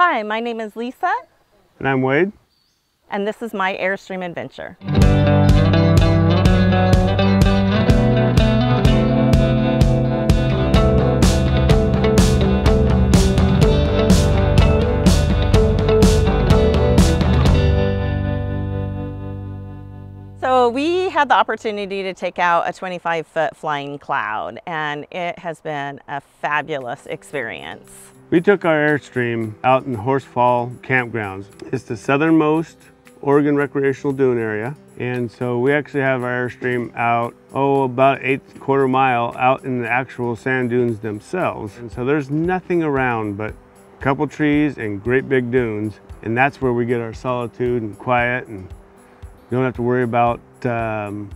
Hi, my name is Lisa. And I'm Wade. And this is my Airstream adventure. So we had the opportunity to take out a 25 foot flying cloud and it has been a fabulous experience. We took our Airstream out in Horsfall campgrounds. It's the southernmost Oregon recreational dune area. And so we actually have our Airstream out, oh, about eight quarter mile out in the actual sand dunes themselves. And so there's nothing around but a couple trees and great big dunes. And that's where we get our solitude and quiet and don't have to worry about um,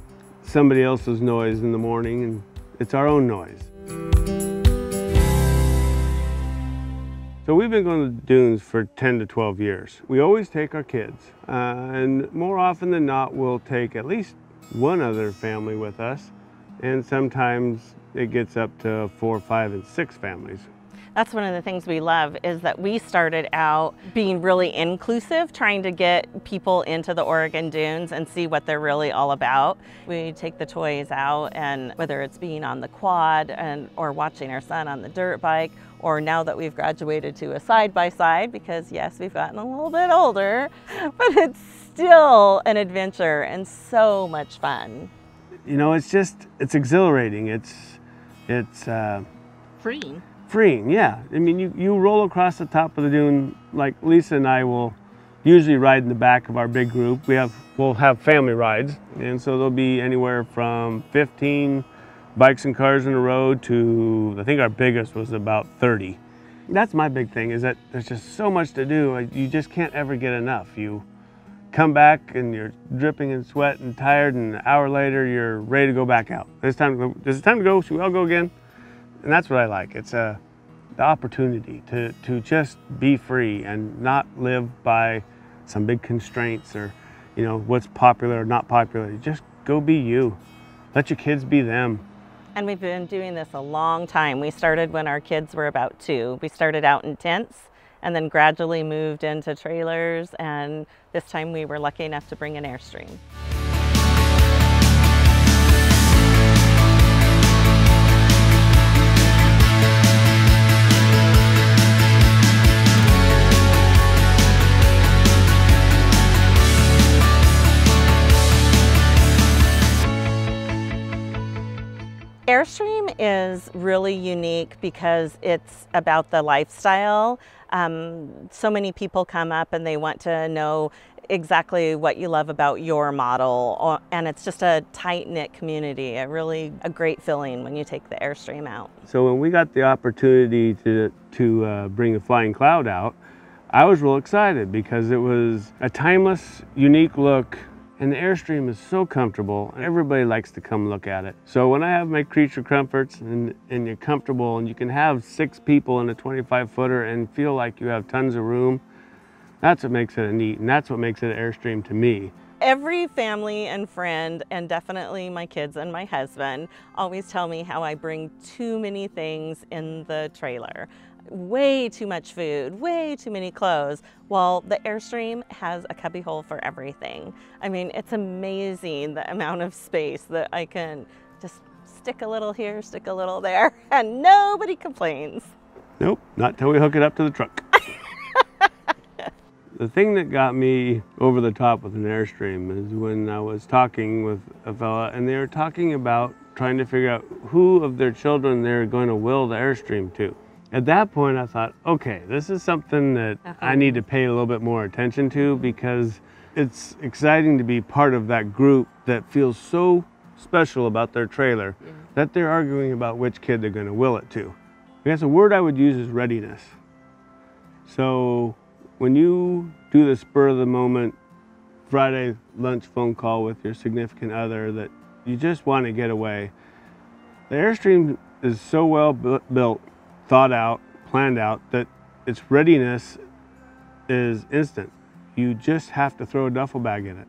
somebody else's noise in the morning and it's our own noise. So we've been going to dunes for 10 to 12 years. We always take our kids uh, and more often than not we'll take at least one other family with us and sometimes it gets up to four, five, and six families that's one of the things we love is that we started out being really inclusive, trying to get people into the Oregon dunes and see what they're really all about. We take the toys out and whether it's being on the quad and or watching our son on the dirt bike or now that we've graduated to a side-by-side -side, because yes, we've gotten a little bit older, but it's still an adventure and so much fun. You know, it's just, it's exhilarating. It's, it's uh, freeing freeing, yeah. I mean, you, you roll across the top of the dune, like Lisa and I will usually ride in the back of our big group. We have, we'll have family rides, and so there'll be anywhere from 15 bikes and cars in a road to, I think our biggest was about 30. That's my big thing, is that there's just so much to do. You just can't ever get enough. You come back and you're dripping in sweat and tired, and an hour later you're ready to go back out. It's time to go. Is it time to go? Should we all go again? and that's what I like. It's a uh, the opportunity to, to just be free and not live by some big constraints or you know what's popular or not popular. Just go be you. Let your kids be them. And we've been doing this a long time. We started when our kids were about two. We started out in tents and then gradually moved into trailers and this time we were lucky enough to bring an Airstream. Airstream is really unique because it's about the lifestyle. Um, so many people come up and they want to know exactly what you love about your model and it's just a tight-knit community a really a great feeling when you take the airstream out so when we got the opportunity to to uh, bring the flying cloud out i was real excited because it was a timeless unique look and the Airstream is so comfortable everybody likes to come look at it. So when I have my creature comforts and, and you're comfortable and you can have six people in a 25 footer and feel like you have tons of room, that's what makes it a neat and that's what makes it an Airstream to me. Every family and friend, and definitely my kids and my husband, always tell me how I bring too many things in the trailer way too much food, way too many clothes, while the Airstream has a cubbyhole for everything. I mean, it's amazing the amount of space that I can just stick a little here, stick a little there, and nobody complains. Nope, not till we hook it up to the truck. the thing that got me over the top with an Airstream is when I was talking with a fella and they were talking about trying to figure out who of their children they're going to will the Airstream to. At that point, I thought, okay, this is something that uh -huh. I need to pay a little bit more attention to because it's exciting to be part of that group that feels so special about their trailer yeah. that they're arguing about which kid they're going to will it to. I guess a word I would use is readiness. So when you do the spur of the moment Friday lunch phone call with your significant other that you just want to get away, the Airstream is so well built thought out, planned out, that its readiness is instant. You just have to throw a duffel bag in it.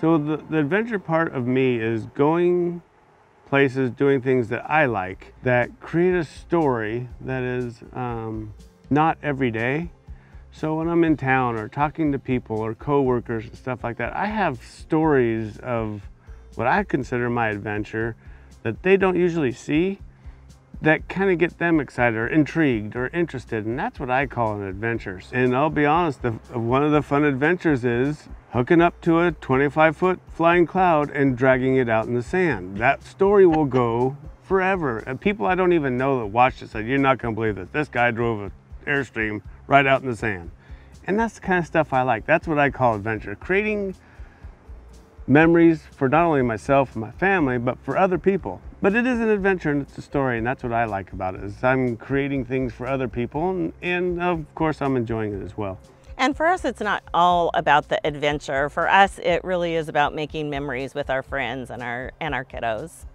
So the, the adventure part of me is going places, doing things that I like that create a story that is um, not every day. So when I'm in town or talking to people or coworkers and stuff like that, I have stories of what I consider my adventure that they don't usually see that kind of get them excited or intrigued or interested. And that's what I call an adventure. And I'll be honest, the, one of the fun adventures is hooking up to a 25 foot flying cloud and dragging it out in the sand. That story will go forever. And people I don't even know that watched it said, you're not gonna believe this. This guy drove an Airstream right out in the sand. And that's the kind of stuff I like. That's what I call adventure. Creating memories for not only myself and my family, but for other people. But it is an adventure and it's a story, and that's what I like about it. Is I'm creating things for other people, and, and of course I'm enjoying it as well. And for us, it's not all about the adventure. For us, it really is about making memories with our friends and our and our kiddos.